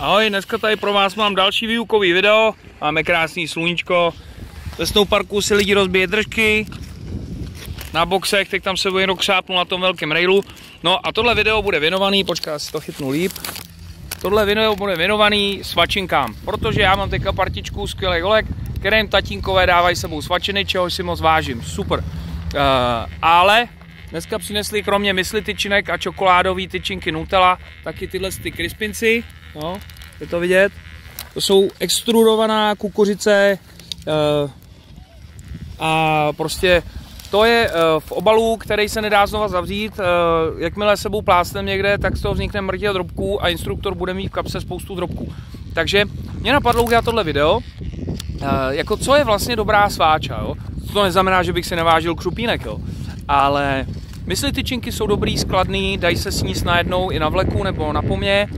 Ahoj, dneska tady pro vás mám další výukový video. Máme krásný sluníčko. Ve snowparku si lidi rozbije držky. Na boxech, tak tam se někdo křápnul na tom velkém railu. No a tohle video bude věnovaný, počkej, si to chytnu líp. Tohle video bude věnovaný svačinkám, protože já mám teďka partičku skvělých holek, kterým tatínkové dávají sebou svačiny, čehož si moc vážím. Super. Uh, ale dneska přinesli kromě mysli tyčinek a čokoládový tyčinky Nutella, taky tyhle ty crispinci. No, je to vidět? To jsou extrudovaná kukuřice uh, a prostě to je uh, v obalu, který se nedá znova zavřít. Uh, jakmile sebou plácnem někde, tak z toho vznikne mrtěl drobků a instruktor bude mít v kapse spoustu drobků. Takže mě napadlo udělat tohle video, jako co je vlastně dobrá sváča. Jo? To neznamená, že bych si nevážil křupínek, jo? ale mysli tyčinky jsou dobrý, skladný, dají se sníst najednou i na vleku nebo na pomě,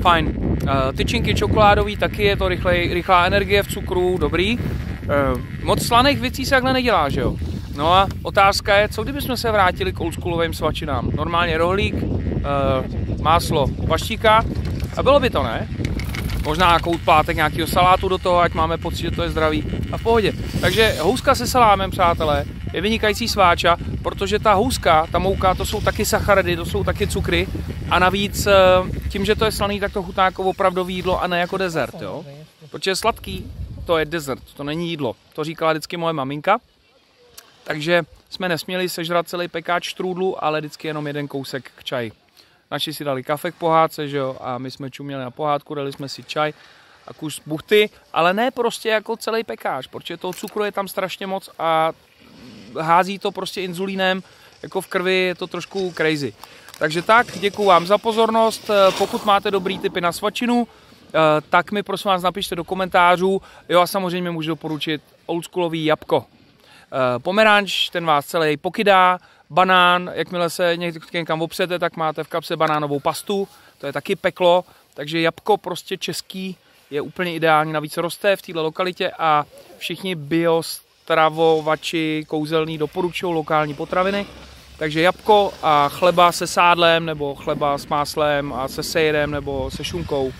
fajn. Uh, tyčinky čokoládový taky je to rychlej, rychlá energie v cukru, dobrý. Uh, moc slaných věcí se takhle nedělá, že jo? No a otázka je, co kdybychom se vrátili k oldschoolovým svačinám. Normálně rohlík, uh, máslo, paštíka a bylo by to, ne? Možná nějakou plátek nějakého salátu do toho, ať máme pocit, že to je zdravý a v pohodě. Takže houska se salámem, přátelé, je vynikající sváča, protože ta houska, ta mouka, to jsou taky sacharidy, to jsou taky cukry a navíc tím, že to je slaný, tak to chutná jako opravdové jídlo a ne jako dezert, jo? Protože sladký, to je dezert, to není jídlo. To říkala vždycky moje maminka. Takže jsme nesměli sežrat celý pekáč štrůdlu, ale vždycky jenom jeden kousek k čaji. Naši si dali kafe k pohádce, že jo, a my jsme čuměli na pohádku, dali jsme si čaj a kus buchty, ale ne prostě jako celý pekáč, protože toho cukru je tam strašně moc a hází to prostě inzulínem, jako v krvi je to trošku crazy. Takže tak, děkuji vám za pozornost, pokud máte dobrý typy na svačinu, tak mi prosím vás napište do komentářů, jo a samozřejmě můžu doporučit oldschoolový jabko. Eh, pomeranč, ten vás celý pokydá, banán, jakmile se někam opřete, tak máte v kapse banánovou pastu, to je taky peklo, takže jabko prostě český je úplně ideální, navíc roste v této lokalitě a všichni biostravovači kouzelný doporučují lokální potraviny, takže jabko a chleba se sádlem, nebo chleba s máslem a se sejrem, nebo se šunkou.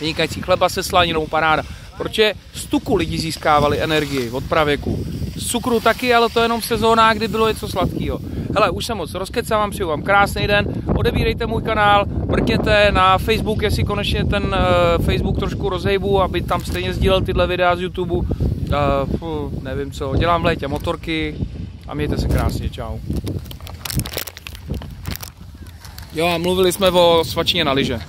Vynikající chleba se slaninou, paráda. Protože z tuku lidi získávali energii od pravěku cukru taky, ale to jenom v sezónách, kdy bylo něco sladkého. Hele, už jsem moc rozkecávám, přeju vám krásný den, odebírejte můj kanál, mrkněte na Facebook, jestli konečně ten uh, Facebook trošku rozhejbu, aby tam stejně sdílel tyhle videa z YouTube. Uh, fuh, nevím co, dělám v létě motorky a mějte se krásně, čau. Jo a mluvili jsme o svačině na lyže.